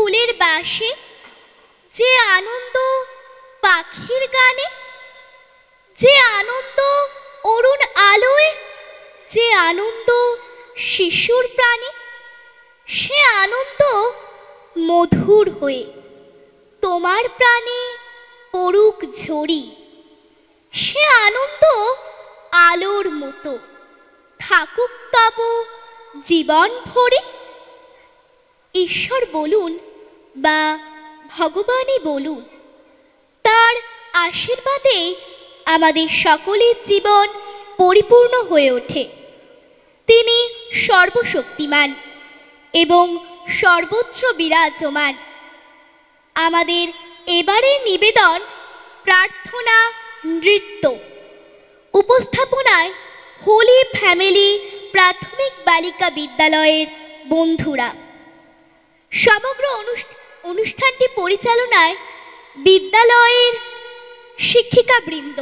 ফুলের বাসে যে আনন্দ পাখির গানে, যে আনন্দ অরুণ আলোয়, যে আনন্দ শিশুর প্রাণে, সে আনন্দ মধুর হয়ে তোমার প্রাণে পড়ুক ঝরি সে আনন্দ আলোর মতো থাকুক তব জীবন ভরে। ঈশ্বর বলুন বা ভগবানই বলুন, তার আশীর্বাদে আমাদের সকলের জীবন পরিপূর্ণ হয়ে ওঠে। তিনি সর্বশক্তিমান এবং সর্বত্র বিরাজমান। আমাদের এবারের নিবেদন প্রার্থনা নৃত্য। উপস্থাপনায় হোলি ফ্যামিলি প্রাথমিক বালিকা বিদ্যালয়ের বন্ধুরা। সমগ্র অনুষ- অনুষ্ঠানটি পরিচালনায় বিদ্যালয়ের শিক্ষিকাবৃন্দ।